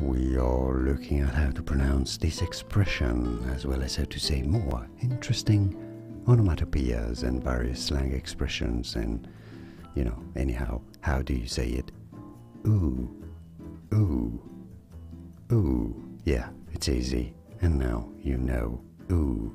we are looking at how to pronounce this expression as well as how to say more interesting onomatopoeias and various slang expressions and, you know, anyhow, how do you say it? Ooh, ooh, ooh. Yeah, it's easy. And now you know. Ooh.